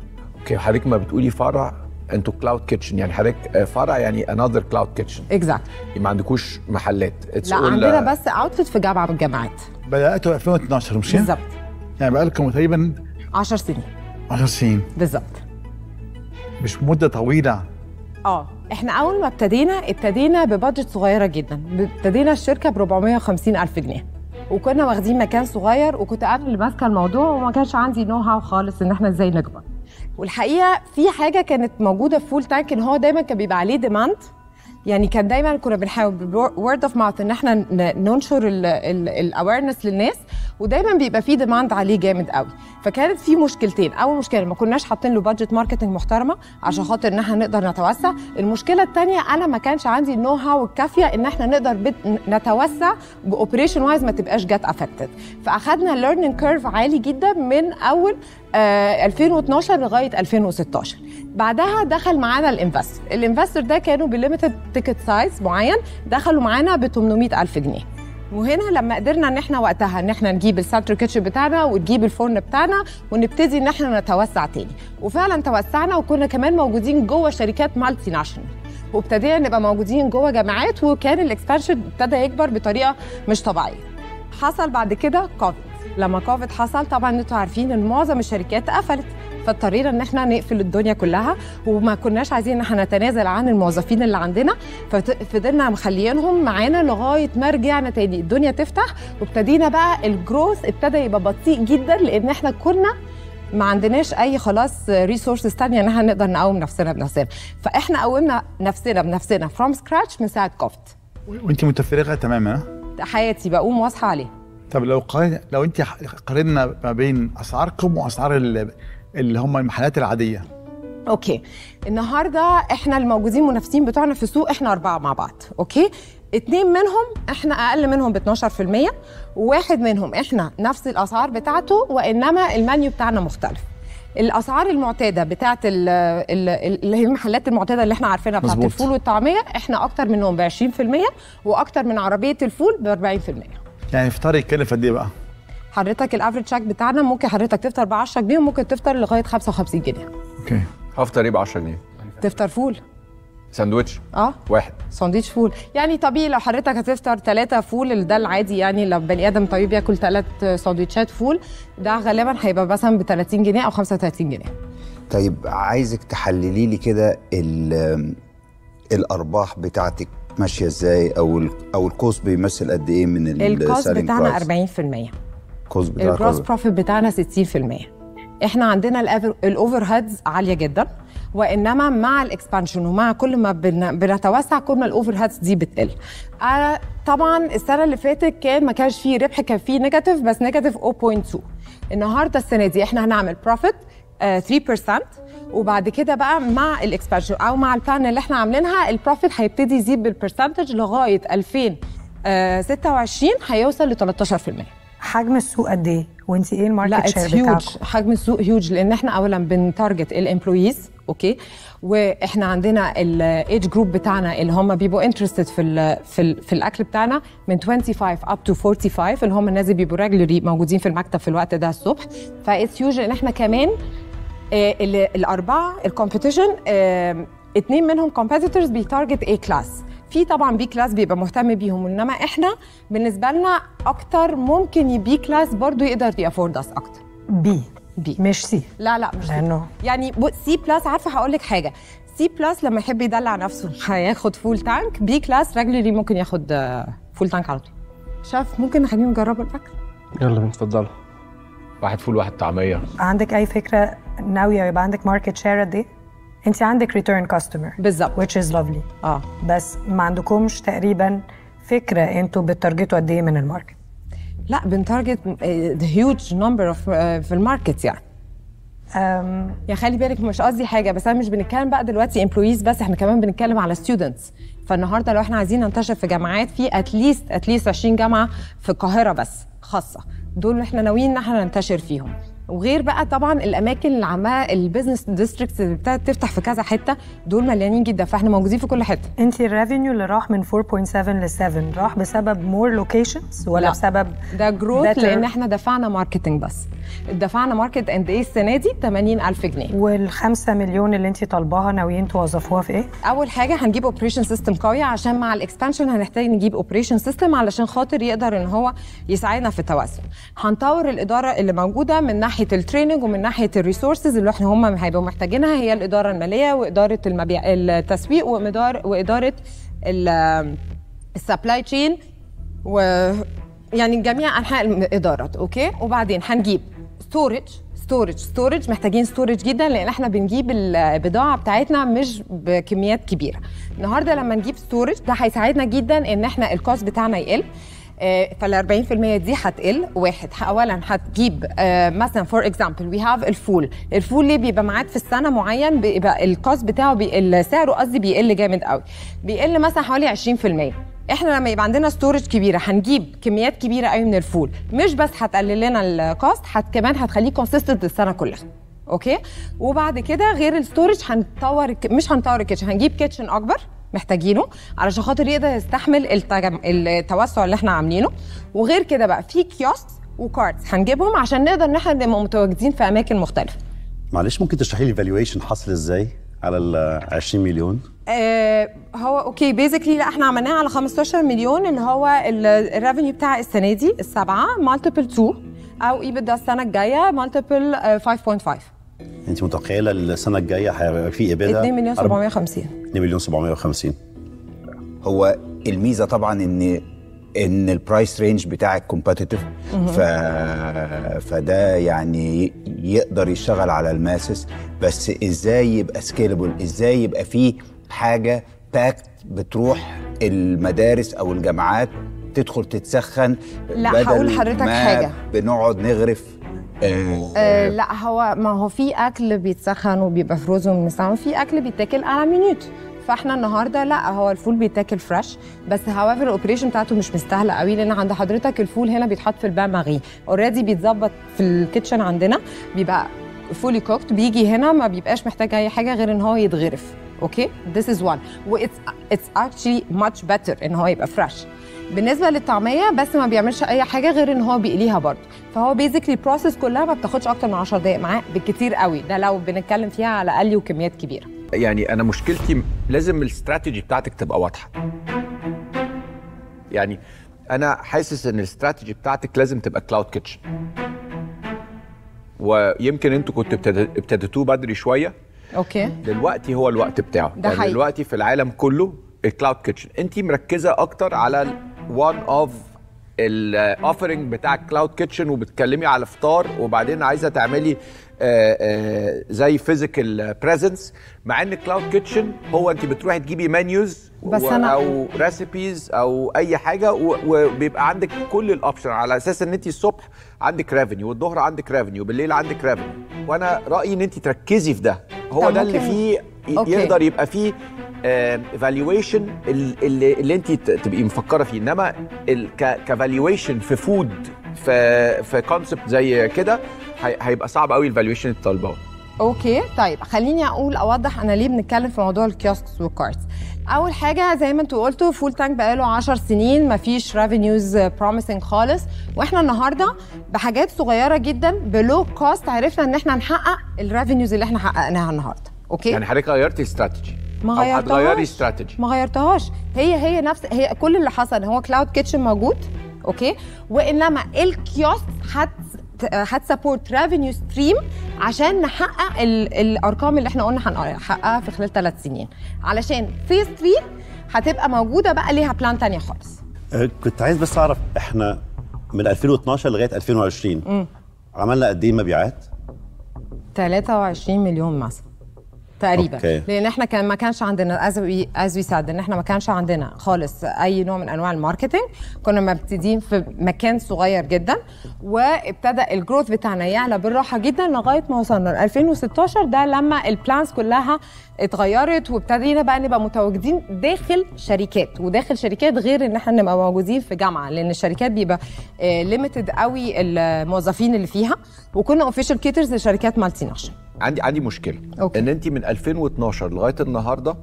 أوكي حضرتك ما بتقولي فرع أنتوا كلاود كيتشن يعني حضرتك آه، فرع يعني انذر كلاود كيتشن اكزاكت ما عندكوش محلات. It's لا all, عندنا آه، بس اوتفيت في جامعة من الجامعات. بداتوا 2012 مش كده؟ بالظبط. يعني بقى لكم تقريبا 10 سنين. 10 سنين. بالظبط. مش مدة طويلة. آه. إحنا اول ما ابتدينا ابتدينا ببادجت صغيرة جدا. ابتدينا الشركة ب 450 ألف جنيه. وكنا واخدين مكان صغير وكنت أنا اللي ماسكة الموضوع وما كانش عندي نو هاو خالص إن إحنا إزاي نكبر. والحقيقة في حاجة كانت موجودة في فول تانك إن هو دايما كان بيبقى عليه demand يعني كان دايما كنا بنحاول بال word of mouth إن إحنا ننشر ال awareness للناس ودايما بيبقى في demand عليه جامد قوي. فكانت في مشكلتين. أول مشكلة ما كناش حاطين له budget marketing محترمة عشان خاطر إن إحنا نقدر نتوسع. المشكلة الثانية أنا ما كانش عندي ال know how الكافية إن إحنا نقدر نتوسع ب operation wise ما تبقاش get affected فأخدنا learning curve عالي جدا من أول آه 2012 لغاية 2016 بعدها دخل معانا ال investor. ال investor ده كانوا ب limited ticket size معين دخلوا معانا ب 800 ألف جنيه. وهنا لما قدرنا إن إحنا وقتها إن إحنا نجيب ال central kitchen بتاعنا ونجيب الفرن بتاعنا ونبتدي إن إحنا نتوسع تاني. وفعلا توسعنا وكنا كمان موجودين جوه شركات multinational. وابتدينا نبقى موجودين جوه جامعات وكان ال expansion ابتدى يكبر بطريقة مش طبيعية. حصل بعد كده كوفيد لما كوفيد حصل طبعا أنتوا عارفين إن معظم الشركات قفلت فاضطرينا إن إحنا نقفل الدنيا كلها وما كناش عايزين إن إحنا نتنازل عن الموظفين اللي عندنا. ففضلنا مخليينهم معانا لغاية ما رجعنا تاني. الدنيا تفتح وابتدينا بقى ال growth ابتدى يبقى بطيء جدا لأن إحنا كنا ما عندناش أي خلاص resources تانية إن إحنا نقدر نقوم نفسنا بنفسنا. فإحنا قومنا نفسنا بنفسنا from scratch من ساعة كوفيد وانت متفرغة تماما؟ حياتي بقوم واصحى عليها طب لو قارن لو انت قارنا ما بين أسعاركم وأسعار ال- اللي هم المحلات العادية. okay. النهارده إحنا الموجودين منافسين بتوعنا في السوق إحنا أربعة مع بعض. okay? اتنين منهم إحنا أقل منهم ب 12% وواحد منهم إحنا نفس الأسعار بتاعته وإنما المنيو بتاعنا مختلف. الأسعار المعتادة بتاعه ال- ال- اللي هي المحلات المعتادة اللي إحنا عارفينها بتاعه. الفول والطعمية إحنا أكتر منهم ب 20% وأكتر من عربية الفول ب 40% يعني فطار يتكلف قد إيه بقى؟ حضرتك ال average check بتاعنا ممكن حضرتك تفطر ب 10 جنيه وممكن تفطر لغاية 55 جنيه. okay. هفطر إيه ب 10 جنيه؟ تفطر فول. ساندوتش آه. واحد. ساندوتش فول. يعني طبيعي لو حضرتك هتفطر ثلاثة فول ده العادي يعني. لو بني آدم طبيعي بياكل ثلاث سندوتشات فول ده غالبا هيبقى مثلا ب 30 جنيه أو 35 جنيه. طيب عايزك تحللي لي كده ال- الأرباح بتاعتك ماشية إزاي؟ أو أو ال cost بيمثل قد إيه من ال ال cost بتاعنا price؟ 40% ال cost ال gross أربعين. profit بتاعنا 60% إحنا عندنا ال overheads عالية جدا وإنما مع ال expansion ومع كل ما بن- بنتوسع كل ما ال overheads دي بتقل. آه طبعا السنة اللي فاتت كان ما كانش فيه ربح كان فيه negative بس negative 0.2 النهارده السنة دي إحنا هنعمل profit 3% وبعد كده بقى مع ال expansion أو مع ال plan اللي إحنا عاملينها ال profit هيبتدي يزيد بال percentage لغاية 2026 هيوصل ل 13% حجم السوق قد إيه؟ وإنت إيه ال market share هيوج بتاعكم؟ حجم السوق هيوج لأن إحنا اولا بن target ال employees okay وإحنا عندنا ال age group بتاعنا اللي هم بيبقوا interested في ال في ال في الأكل بتاعنا من 25 up to 45 اللي هم الناس اللي بيبقوا regularly موجودين في المكتب في الوقت ده الصبح. فاتس هيوج ان إحنا كمان آه، الأربعة الكومبيتيشن اتنين منهم كومبيتيتورز بيتارجت اي كلاس في طبعا بي كلاس بيبقى مهتم بيهم إنما إحنا بالنسبة لنا أكتر ممكن يبي كلاس برضو يقدر يافورد اس أكتر. بي بي مش سي لا لا مش لأنه يعني سي بلس عارفة هقول لك حاجة. سي بلس لما يحب يدلع نفسه هياخد فول تانك بي كلاس ريجولري ممكن ياخد فول تانك على طول. شاف ممكن نخليهم يجربوا الاكل يلا بينا اتفضلوا. واحد فول واحد طعمية. عندك أي فكرة؟ ناويه يبقى عندك market share قد إيه؟ انت عندك return customer بالظبط which is lovely. آه. بس ما عندكمش تقريبا فكرة أنتوا بت targetوا قد إيه من ال market. لا بن target huge number of في ال market يعني. أم، يعني خلي بالك مش قصدي حاجة بس أنا مش بنتكلم بقى دلوقتي employees بس إحنا كمان بنتكلم على students فالنهاردة لو إحنا عايزين ننتشر في جامعات في at least at least 20 جامعة في القاهرة بس خاصة. دول إحنا ناويين إن إحنا ننتشر فيهم. وغير بقى طبعا الأماكن اللي عماله ال business districts اللي ابتدت تفتح في كذا حتة دول مليانين جدا فإحنا موجودين في كل حتة. انت ال revenue اللي راح من 4.7 ل 7 راح بسبب more locations ولا لا. بسبب ده growth لأن إحنا دفعنا marketing بس. دفعنا marketing إيه السنة دي 80000 جنيه. والخمسة مليون اللي انت طالباها ناويين توظفوها في إيه؟ أول حاجة هنجيب operation system قوي عشان مع ال expansion هنحتاج نجيب operation system علشان خاطر يقدر إن هو يساعدنا في التوسع. هنطور الإدارة اللي موجودة من ناحية ال training ومن ناحية ال resources اللي إحنا هم هيبقوا محتاجينها هي الإدارة المالية وإدارة المبيع التسويق وإدارة واداره ال supply chain و يعني جميع أنحاء الإدارات okay؟ وبعدين هنجيب storage storage storage محتاجين storage جدا لأن إحنا بنجيب البضاعة بتاعتنا مش بكميات كبيرة. النهارده لما نجيب storage ده هيساعدنا جدا إن إحنا ال cost بتاعنا يقل. فال 40% دي هتقل واحد. اولا هتجيب آه، مثلا for example we have الفول الفول ليه بيبقى معاد في السنة معين؟ بيبقى ال cost بتاعه بي... سعره قصدي بيقل جامد قوي. بيقل مثلا حوالي 20% إحنا لما يبقى عندنا storage كبيرة هنجيب كميات كبيرة قوي من الفول. مش بس هتقلل لنا ال cost هت كمان هتخليه consistent السنة كلها. okay؟ وبعد كده غير ال storage هنطور مش هنطور ال kitchen هنجيب kitchen أكبر محتاجينه علشان خاطر يقدر يستحمل التجم... التوسع اللي إحنا عاملينه. وغير كده بقى في kiosk و carts هنجيبهم عشان نقدر إن إحنا نبقى متواجدين في أماكن مختلفة. معلش ممكن تشرحي لي ال valuation حصل إزاي؟ على ال 20 مليون؟ آه هو okay basically لا إحنا عملناه على 15 مليون اللي هو ال revenue بتاع السنة دي السبعة multiple 2 أو EBITDA السنة الجاية multiple 5.5 أنت متخيلة السنة الجاية هيبقى في EBITDA 2 مليون 750 2 مليون 750 هو الميزة طبعا إن إن ال price range بتاعك competitive ف... فده يعني يقدر يشتغل على ال masses. بس إزاي يبقى scalable إزاي يبقى فيه حاجة packed بتروح المدارس أو الجامعات تدخل تتسخن لا، هقول لحضرتك ما حاجة. بنقعد نغرف؟ آه. آه لا هو ما هو في أكل بيتسخن وبيبقى فروزن بنستعمل في أكل بيتاكل على مينوت فاحنا النهارده لا هو الفول بيتاكل فريش بس هواف الاوبريشن بتاعته مش مستاهله قوي لأن عند حضرتك الفول هنا بيتحط في البان ماغي اوريدي بيتظبط في الكيتشن عندنا بيبقى فولي كوكت بيجي هنا ما بيبقاش محتاج أي حاجة غير إن هو يتغرف. أوكي this is one. و it's it's actually much better إن هو يبقى فريش بالنسبة للطعمية بس ما بيعملش أي حاجة غير إن هو بيقليها برضه. فهو basically ال process كلها ما بتاخدش أكتر من 10 دقائق معاه بالكتير قوي. ده لو بنتكلم فيها على قلي وكميات كبيرة. يعني أنا مشكلتي لازم الاستراتيجي بتاعتك تبقى واضحة. يعني أنا حاسس إن الاستراتيجي بتاعتك لازم تبقى cloud kitchen ويمكن أنتوا كنتوا ابتد- ابتديتوه بدري شوية. okay. دلوقتي هو الوقت بتاعه. ده يعني حقيقي. دلوقتي في العالم كله ال cloud kitchen انت مركزة أكتر على one of ال offering بتاع ال cloud kitchen وبتتكلمي على فطار وبعدين عايزة تعملي زي physical presence مع إن ال cloud kitchen هو أنت بتروحي تجيبي menus بس أنا- أو recipes أو أي حاجة وبيبقى عندك كل ال option على أساس إن أنت الصبح عندك revenue والظهر عندك revenue بالليل عندك revenue وأنا رأيي إن أنت تركزي في ده. هو ده اللي فيه. يقدر يبقى فيه evaluation اللي, اللي أنت تبقي مفكرة فيه. إنما ك valuation في food في في concept زي كده هيبقى صعب قوي ال valuation اللي طالباه okay طيب خليني أقول أوضح أنا ليه بنتكلم في موضوع ال kiosks وال carts أول حاجة زي ما أنتوا قلتوا فول Tank بقاله 10 سنين مفيش revenues promising خالص. وإحنا النهارده بحاجات صغيرة جدا low cost عرفنا إن إحنا نحقق ال revenues اللي إحنا حققناها النهارده. okay؟ يعني حضرتك غيرتي استراتيجي ما غيرتهاش. هتغيري استراتيجي ما غيرتهاش. هي هي نفس هي كل اللي حصل هو cloud kitchen موجود. okay؟ وإنما ال kiosk هت هت support revenue stream عشان نحقق ال- الأرقام اللي إحنا قلنا هنحققها في خلال ثلاث سنين. علشان phase 3 هتبقى موجودة بقى ليها plan تانية خالص. أه، كنت عايز بس أعرف إحنا من 2012 لغاية 2020 عملنا قد إيه مبيعات؟ 23 مليون مثلا. تقريبا. okay. لأن إحنا كان ما كانش عندنا as we as we said إن إحنا ما كانش عندنا خالص أي نوع من أنواع ال marketing كنا مبتدئين في مكان صغير جدا وابتدى ال growth بتاعنا يعلى بالراحة جدا لغاية ما وصلنا ل 2016 ده لما ال plans كلها اتغيرت وابتدينا بقى نبقى متواجدين داخل شركات. وداخل شركات غير إن إحنا نبقى موجودين في جامعة لأن الشركات بيبقى limited قوي الموظفين اللي فيها. وكنا official caterers لشركات multinational عندي عندي مشكلة okay. إن انت من 2012 لغاية النهارده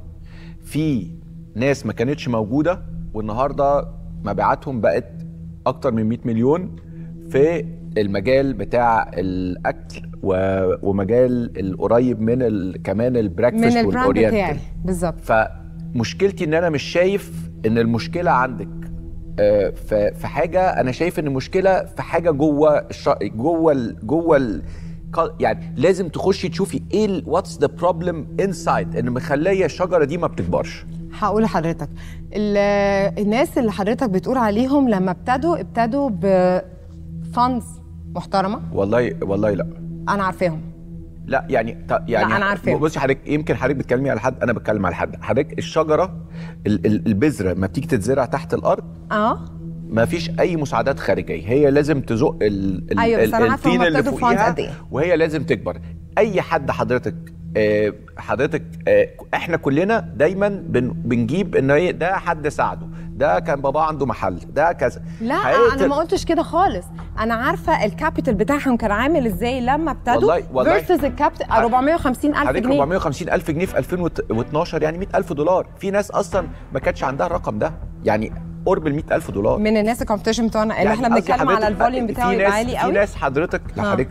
في ناس ما كانتش موجودة والنهاردة مبيعاتهم بقت أكتر من 100 مليون في المجال بتاع الأكل و... ومجال القريب من ال... كمان ال breakfast من وال oriental. بتاعي بالظبط فمشكلتي إن أنا مش شايف إن المشكلة عندك آه، في في حاجة أنا شايف إن المشكلة في حاجة جوه الش... جوه ال... جوه ال... يعني لازم تخشي تشوفي إيه what's the problem inside ان مخلية الشجرة دي ما بتكبرش. هقول لحضرتك. ال- الناس اللي حضرتك بتقول عليهم لما ابتدوا ابتدوا ب funds محترمة؟ والله والله لا. أنا عارفاهم. لا يعني يعني لا، أنا عارفاه. بصي حضرتك يمكن حضرتك بتكلمي على حد أنا بتكلم على حد. حضرتك الشجرة ال- ال- البذرة ما بتيجي تتزرع تحت الأرض؟ آه. ما فيش أي مساعدات خارجية. هي لازم تزق ال ال أيوة، ال- هما اللي فوقيها إيه. وهي لازم تكبر. أي حد حضرتك آه، حضرتك آه، إحنا كلنا دايما بن بنجيب إن هي ده حد ساعده. ده كان باباه عنده محل. ده كذا. لا أنا ما قلتش كده خالص. أنا عارفة ال capital بتاعهم كان عامل إزاي لما ابتدوا والله- والله. versus ال capital 450 ألف جنيه. 450 ألف جنيه في 2012 يعني 100 ألف دولار. في ناس أصلا ما كانتش عندها الرقم ده. يعني قرب ال 100 ألف دولار. من الناس ال competition بتوعنا اللي يعني إحنا بنتكلم على حضرتك ال volume في بتاعه يبقى عالي في قوي. ناس حضرتك لا آه. حضرتك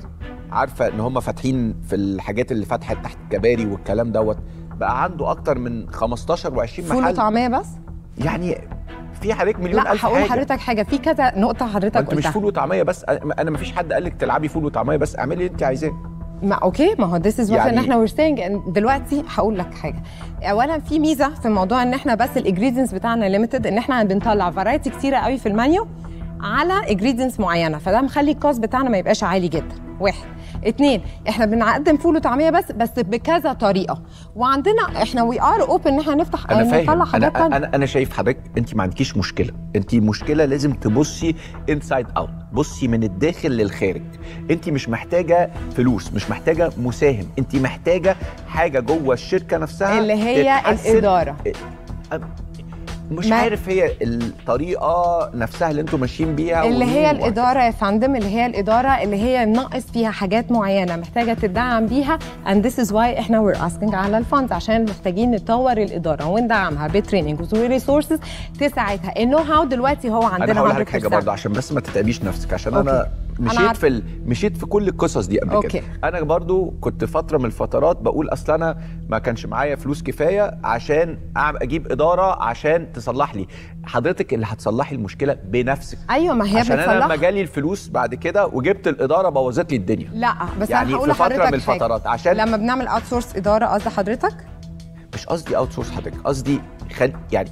عارفة إن هم فاتحين في الحاجات اللي فتحت تحت الكباري والكلام دوت بقى عنده أكتر من 15 و20 فول محل. وطعمية بس؟ يعني في حضرتك مليون لا ألف هقول حاجة. لحضرتك حاجة في كذا نقطة حضرتك أنت مش قلتها. فول وطعمية بس أنا ما فيش حد قال لك تلعبي فول وطعمية بس اعملي اللي أنت عايزاه. ما okay؟ ما هو this is what يعني- ان إحنا we're saying دلوقتي هقول لك حاجة. اولا في ميزة في موضوع إن إحنا بس ال ingredients بتاعنا limited إن إحنا بنطلع variety كتيرة قوي في المنيو على ingredients معينة فده مخلي ال cost بتاعنا ما يبقاش عالي جدا واحد. اتنين إحنا بنقدم فول وطعمية بس بس بكذا طريقة. وعندنا إحنا we are open ان إحنا نفتح أنا نطلع فاهم. حاجات أنا تانية. أنا أنا شايف حضرتك انت ما عندكيش مشكلة. انت مشكلة لازم تبصي inside out بصي من الداخل للخارج. انت مش محتاجة فلوس مش محتاجة مساهم. انت محتاجة حاجة جوه الشركة نفسها اللي هي تتحسن. مش ما- عارف هي الطريقة نفسها اللي أنتوا ماشيين بيها اللي هي. الإدارة يا فندم اللي هي الإدارة اللي هي ناقص فيها حاجات معينة محتاجة تدعم بيها and this is why إحنا we're asking على ال funds عشان محتاجين نطور الإدارة وندعمها ب training و resources تساعدها ال know how دلوقتي هو عندنا أنا هقول لك حاجة 100%. برضه عشان بس ما تتعبيش نفسك عشان okay. أنا مشيت. في ال... مشيت في كل القصص دي قبل okay. كده أنا برضو كنت فترة من الفترات بقول أصل أنا ما كانش معايا فلوس كفاية عشان أجيب إدارة عشان تصلح لي. حضرتك اللي هتصلحي المشكلة بنفسك. أيوه ما هي عشان أنا لما جالي الفلوس بعد كده وجبت الإدارة بوظت لي الدنيا. لا بس يعني أنا هقول لحضرتك من الفترات حاجة. عشان- لما بنعمل outsource إدارة قصد حضرتك؟ مش قصدي outsource حضرتك قصدي خل... يعني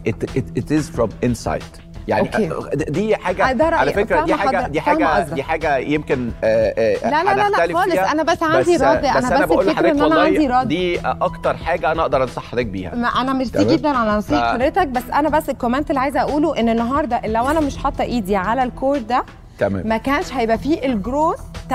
it is from inside يعني okay. دي حاجة آه، ده رأيي. على فكرة دي حاجة دي حاجة. دي حاجة يمكن آه، آه، لا، لا، لا، لا خالص. فيها. أنا بس عندي رد. أنا بس بس أنا بقول الفكرة لحضرتك إن أنا والله عندي رد. دي أكتر حاجة أنا أقدر انصح حضرتك بيها ما أنا ميرسي تمام. جدا على نصيحة ف- حضرتك بس أنا بس ال comment اللي عايزة أقوله إن النهارده لو أنا مش حاطة إيدي على ال core ده تمام ما كانش هيبقى فيه ال growth 48%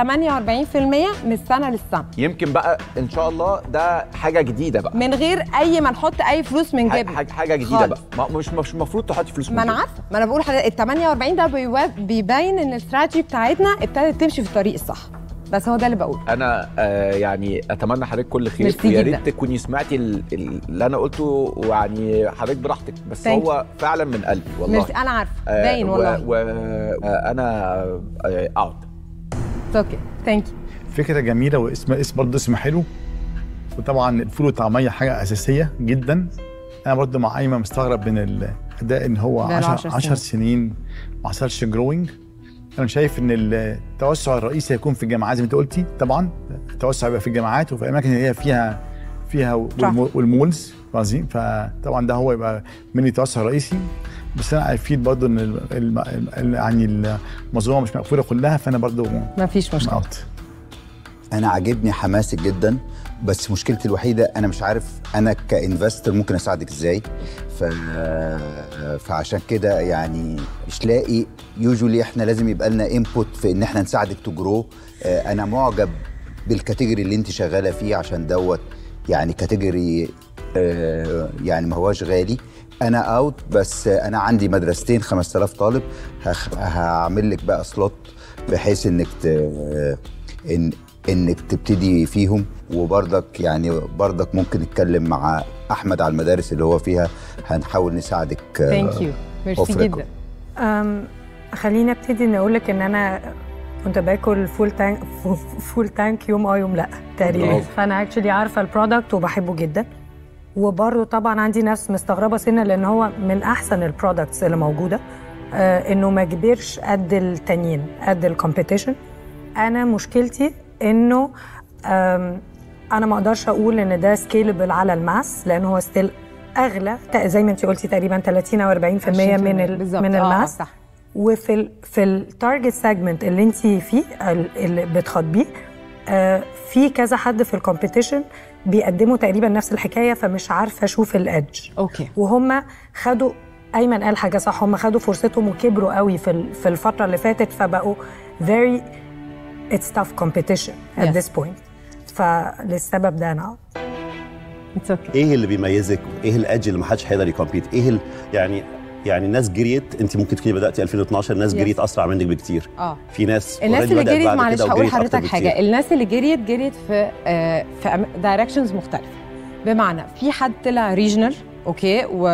من السنة للسنة. يمكن بقى إن شاء الله ده حاجة جديدة بقى. من غير أي ما نحط أي فلوس من جيبنا. حاجة جديدة خالص. بقى مش مش المفروض تحطي فلوس من ما أنا. عارفة. ما أنا بقول ال 48 ده بيبين إن الاستراتيجي بتاعتنا ابتدت تمشي في الطريق الصح. بس هو ده اللي بقوله. أنا آه يعني أتمنى حضرتك كل خير. ويا. ريت تكوني سمعتي ال- ال- اللي أنا قلته ويعني حضرتك براحتك. بس Thank هو فعلا من قلبي والله. أنا عارفة. باين والله. وأنا out okay thank you فكرة جميلة واسم اسم برضه اسم حلو. وطبعا الفول والطعمية حاجة أساسية جدا. أنا برضه مع أيمن مستغرب من الأداء إن هو بقاله 10 عشر 10 سنين. ما حصلش growing أنا شايف إن التوسع الرئيسي هيكون في الجامعات زي ما أنت قلتي. طبعا التوسع هيبقى في الجامعات وفي الاماكن اللي هي فيها فيها والمو- والمولز. فطبعا ده هو يبقى من التوسع الرئيسي بس أنا افيد برضه إن ال- ال- ال- يعني المنظومة مش مقفولة كلها فأنا برضه ما فيش مشكلة. أنا عاجبني حماسك جدا بس مشكلتي الوحيدة أنا مش عارف أنا ك investor ممكن أساعدك إزاي. ف... فعشان كده يعني مش لاقي usually إحنا لازم يبقى لنا input في إن إحنا نساعدك تـ grow أنا معجب بال category اللي أنت شغالة فيه عشان دوت يعني category آه، يعني ما هواش غالي. أنا out بس أنا عندي مدرستين 5000 طالب. هخ- هعمل لك بقى slot بحيث انك ت... إن إنك تبتدي فيهم. وبرضك يعني برضك ممكن نتكلم مع أحمد على المدارس اللي هو فيها. هنحاول نساعدك thank you merci. جدا. أم، خليني أبتدي إن أقول لك إن أنا كنت باكل فول تانك فول تانك يوم آه يوم لأ تقريبا. فأنا actually عارفة ال product وبحبه جدا. وبرضه طبعا عندي ناس مستغربة سنة لأن هو من أحسن ال products اللي موجودة. آه إنه ما كبرش قد التانيين قد ال competition أنا مشكلتي إنه أنا ما أقدرش أقول إن ده scalable على ال mass لأن هو still أغلى. زي ما انت قلتي تقريبا 30 أو 40% من ال. من آه، آه، ال mass. صح. وفي ال في ال target segment اللي انت فيه ال- اللي بتخاطبيه آه، في كذا حد في ال competition بيقدموا تقريبا نفس الحكاية فمش عارفة أشوف ال edge. okay. وهم خدوا أيمن قال حاجة صح هم خدوا فرصتهم وكبروا قوي في ال- في الفترة اللي فاتت فبقوا very it's tough competition at Yes. this point. فللسبب ده أنا. It's okay إيه اللي بيميزك؟ إيه ال edge اللي ما حدش هيقدر يـ compete إيه ال... يعني يعني الناس جريت انت ممكن تكوني بدأتي 2012 الناس. جريت أسرع منك بكتير. آه. في ناس الناس اللي جريت معلش هقول لحضرتك. حاجة. الناس اللي جريت جريت في آه في directions مختلفة. بمعنى في حد طلع regional okay و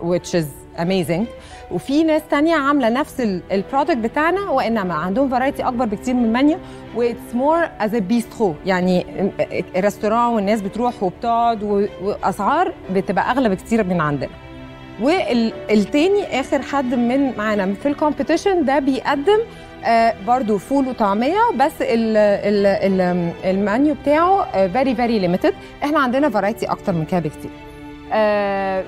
which is amazing. وفي ناس تانية عاملة نفس ال product بتاعنا وإنما عندهم variety أكبر بكتير من المنيو و it's more as bistro يعني ريستوران والناس بتروح وبتقعد و- وأسعار بتبقى أغلى بكتير من عندنا. والتاني آخر حد من معانا في ال competition ده بيقدم آه برضو فول وطعمية بس ال ال ال المنيو بتاعه very very limited إحنا عندنا variety أكتر من كده بكتير. آه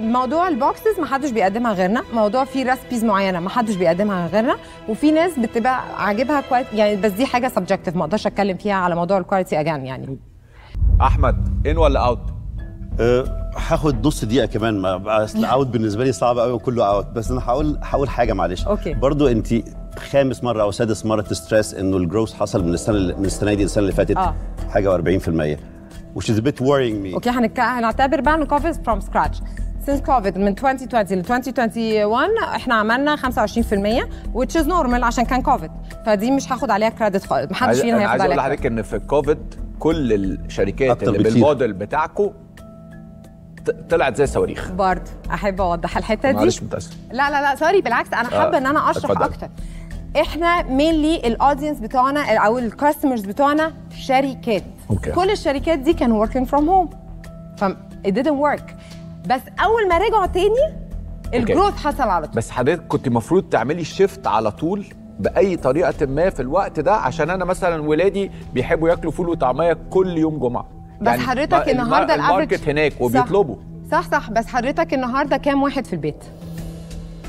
موضوع ال boxes ما حدش بيقدمها غيرنا. موضوع في recipes معينة ما حدش بيقدمها غيرنا. وفي ناس بتبقى عاجبها كويس يعني بس دي حاجة subjective ما أقدرش أتكلم فيها على موضوع ال quality again يعني. أحمد in ولا out هاخد نص دقيقة كمان. ما أصل out بالنسبة لي صعب قوي وكله out بس أنا هقول هقول حاجة معلش. okay. برضو أنت خامس مرة أو سادس مرة تـ stress إنه ال growth حصل من السنة اللي- من السنة دي للسنه اللي فاتت آه. حاجة و40% which is a bit worrying me. okay هنك... هنعتبر بقى إنه كوفيز from scratch since COVID من 2020 ل 2021 إحنا عملنا 25% which is normal عشان كان كوفيد فدي مش هاخد عليها credit خالص. محدش فينا أنا هياخد عايز أقول عليها لحضرتك إن في كوفيد كل الشركات اللي بكتير. بالموديل بتاعكم طلعت زي الصواريخ برضه. أحب أوضح الحتة دي. معلش متأسف. لا لا لا sorry بالعكس. أنا حابة آه، إن أنا أشرح اتفضل. أكتر. إحنا mainly ال audience بتوعنا أو ال customers بتوعنا شركات. okay. كل الشركات دي كانوا working from home. ف it didn't work. بس أول ما رجعوا تاني ال growth حصل على طول. بس حضرتك كنت المفروض تعملي shift على طول بأي طريقة ما في الوقت ده عشان أنا مثلا ولادي بيحبوا ياكلوا فول وطعمية كل يوم جمعة. بس حضرتك الم- النهارده ال average هناك صح. وبيطلبوا صح صح بس حضرتك النهارده كام واحد في البيت؟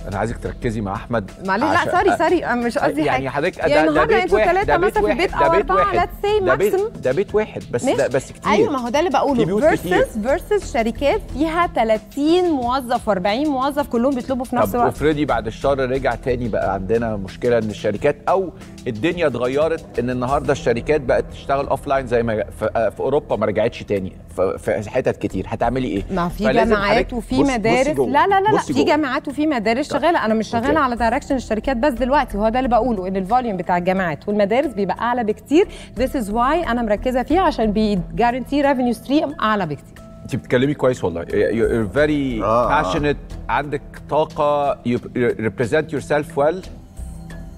أنا عايزك تركزي مع احمد معلش لا sorry sorry أنا مش قصدي يعني حضرتك يعني ده, ده النهارده أنتوا ثلاثة مثلا في البيت أو أربعة واحد let's say ده بيت واحد بس. ده بس كتير أيوه ما هو ده اللي بقوله. versus versus شركات فيها 30 موظف و40 موظف كلهم بيطلبوا في نفس طب الوقت افرضي بعد الشهر رجع تاني بقى عندنا مشكلة إن الشركات أو الدنيا اتغيرت إن النهارده الشركات بقت تشتغل offline زي ما في, في أوروبا ما رجعتش تاني في, حتت كتير هتعملي إيه؟ ما في جامعات وفي مدارس. لا لا لا في. جامعات وفي مدارس شغالة أنا مش شغالة okay. على direction الشركات بس دلوقتي وهو ده اللي بقوله إن ال volume بتاع الجامعات والمدارس بيبقى أعلى بكتير. This is why أنا مركزة فيه عشان بي guarantee revenue stream أعلى بكتير. انت بتتكلمي كويس والله. You're very آه. passionate عندك طاقة you represent yourself well.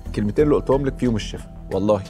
الكلمتين اللي قلتهم لك فيهم الشفا والله.